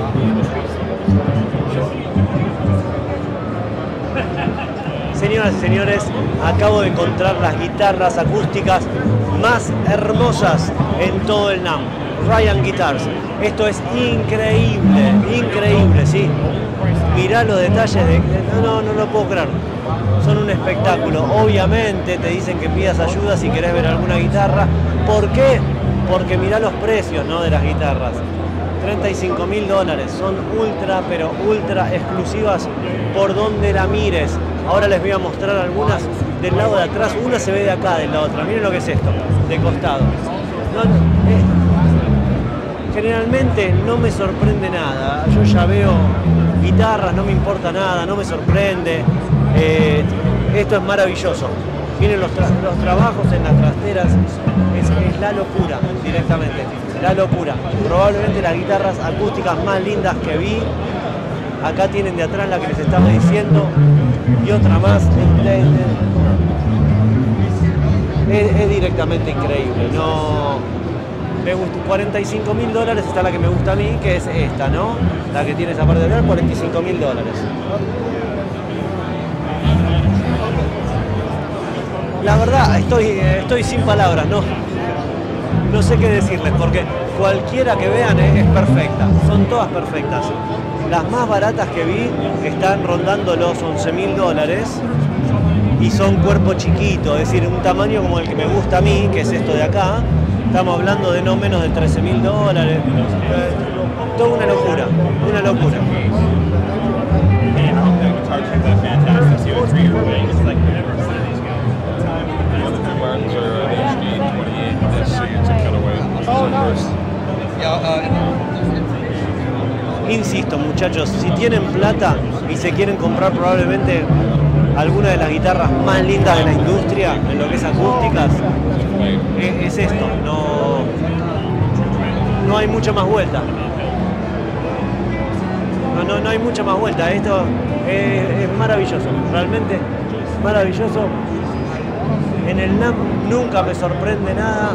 Señoras y señores, acabo de encontrar las guitarras acústicas más hermosas en todo el NAM. Ryan Guitars. Esto es increíble, increíble, ¿sí? Mirá los detalles de... No, no, no lo puedo creer. Son un espectáculo. Obviamente te dicen que pidas ayuda si querés ver alguna guitarra. ¿Por qué? Porque mirá los precios ¿no? de las guitarras. 35 mil dólares. Son ultra, pero ultra exclusivas por donde la mires. Ahora les voy a mostrar algunas del lado de atrás. Una se ve de acá, de la otra. Miren lo que es esto, de costado. Eh, generalmente no me sorprende nada. Yo ya veo guitarras, no me importa nada, no me sorprende. Eh, esto es maravilloso. Miren los, los trabajos en las trasteras, es, la locura directamente, la locura. Probablemente las guitarras acústicas más lindas que vi. Acá tienen de atrás la que les estaba diciendo y otra más. Es, directamente increíble. No, me gusta 45 mil dólares está la que me gusta a mí, que es esta, ¿no? La que tiene esa parte de 45 mil dólares. La verdad, estoy, estoy sin palabras, no, no sé qué decirles, porque cualquiera que vean es, perfecta, son todas perfectas. Las más baratas que vi están rondando los 11 mil dólares y son cuerpo chiquito, es decir, un tamaño como el que me gusta a mí, que es esto de acá. Estamos hablando de no menos de 13 mil dólares. Eh, toda una locura, una locura. Insisto muchachos, si tienen plata y se quieren comprar probablemente alguna de las guitarras más lindas de la industria, en lo que es acústicas, e-, es, esto, no, no hay mucha más vuelta. No, no, hay mucha más vuelta, esto es, es maravilloso, realmente maravilloso. En el NAM nunca me sorprende nada.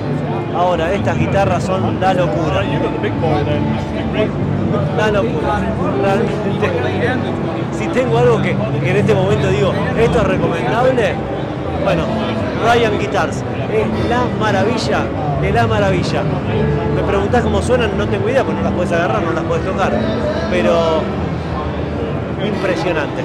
Ahora, estas guitarras son la locura. La locura. Realmente. Si tengo algo que, en este momento digo, esto es recomendable, bueno, Ryan Guitars es la maravilla de la maravilla. Me preguntás cómo suenan, no tengo idea, porque no las puedes agarrar, no las puedes tocar. Pero impresionante.